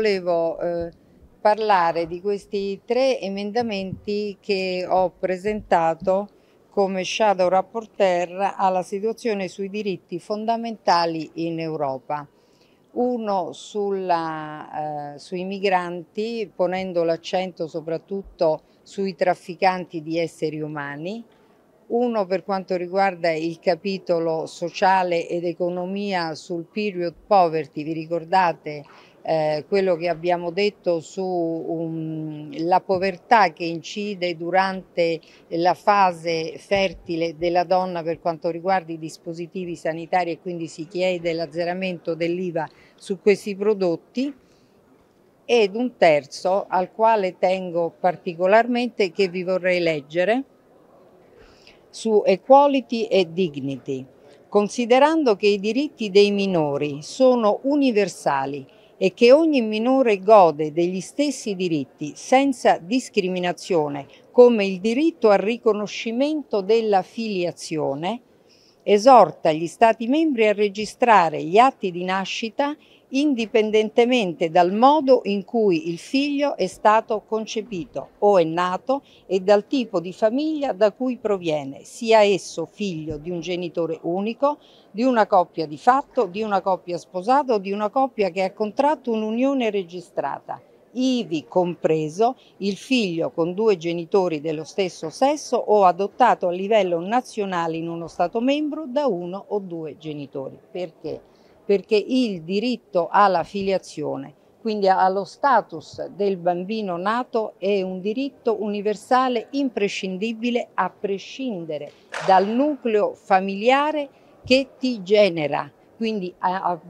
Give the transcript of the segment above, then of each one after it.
volevo eh, parlare di questi tre emendamenti che ho presentato come shadow rapporteur alla situazione sui diritti fondamentali in Europa. Uno sulla, eh, sui migranti, ponendo l'accento soprattutto sui trafficanti di esseri umani, uno per quanto riguarda il capitolo sociale ed economia sul period poverty, vi ricordate eh, quello che abbiamo detto sulla um, povertà che incide durante la fase fertile della donna per quanto riguarda i dispositivi sanitari e quindi si chiede l'azzeramento dell'IVA su questi prodotti ed un terzo al quale tengo particolarmente che vi vorrei leggere su equality e dignity, considerando che i diritti dei minori sono universali e che ogni minore gode degli stessi diritti senza discriminazione, come il diritto al riconoscimento della filiazione, esorta gli Stati membri a registrare gli atti di nascita indipendentemente dal modo in cui il figlio è stato concepito o è nato e dal tipo di famiglia da cui proviene, sia esso figlio di un genitore unico, di una coppia di fatto, di una coppia sposata o di una coppia che ha contratto un'unione registrata ivi compreso il figlio con due genitori dello stesso sesso o adottato a livello nazionale in uno Stato membro da uno o due genitori. Perché? perché il diritto alla filiazione, quindi allo status del bambino nato, è un diritto universale imprescindibile a prescindere dal nucleo familiare che ti genera. Quindi a, a,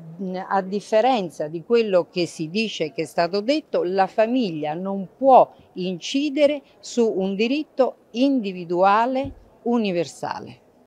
a, differenza di quello che si dice che è stato detto, la famiglia non può incidere su un diritto individuale universale.